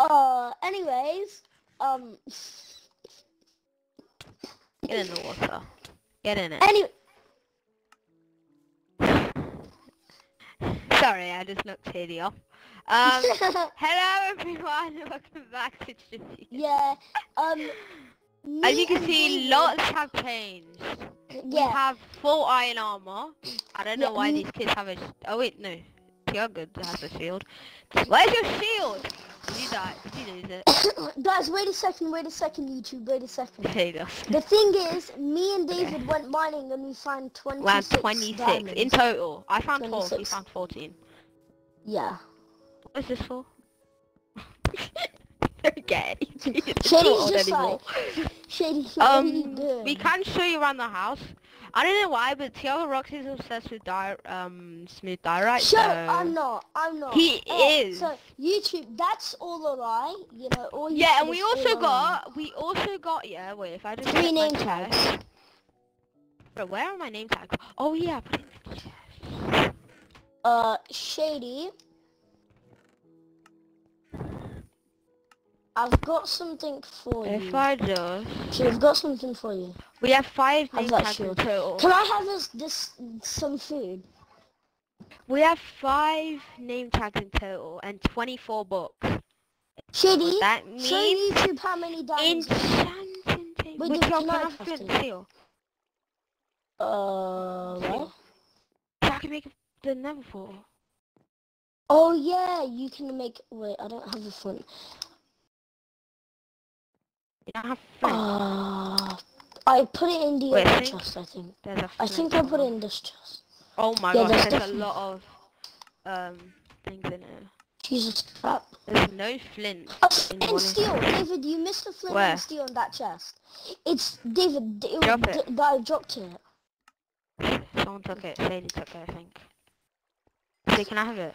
Uh, anyways, um, Get in the water. Get in it. any, Sorry, I just knocked Sadie off. Um, hello everyone, welcome back to Chippy. yeah, um, As you can see, lots have changed. We have full iron armor. I don't know Yeah, why these kids have a. Oh wait, no. Tiago has a shield. Where's your shield? Did you die? Did you lose it? guys, wait a second, wait a second, YouTube, wait a second. The thing is, me and David went mining and we found 26 We have 26 diamonds. in total. I found 12. You 26. found 14. Yeah. What is this for? Get Shady's just anymore. Shady, Um, we can't show you around the house. I don't know why, but Tiago Rocks is obsessed with di- um smooth diorite. Shut so... I'm not, I'm not. He Eh, is. So, YouTube, that's all a lie, you know, all Yeah, and we also lie. got, we also got, yeah, wait, if I just Three name tags. chest- Bro, where are my name tags? Oh yeah, I put it in the chest. Uh, Shady. I've got something for If you. If I just, Shady, I've got something for you. we have five How's name tags in total. Can I have this, this, some food? We have five name tags in total and 24 books. Shady, That show means YouTube how many diamonds. enchanting table. Wait, Which one can can I I have flint steel? Uh, what? So I can make the nether portal. Oh yeah, you can make. Wait, I don't have a flint. You don't have flint. Uh, I put it in the Wait, other I chest. I think. I think I put it in this chest. Oh my Yeah, gosh, there's there's, a lot of um things in it. Jesus crap. There's no flint. Oh, and steel, David, you missed the flint Where? and steel in that chest. It's David. It, Drop d- it. I dropped it. Someone took it. Sadie took it, I think. Sadie, can I have it?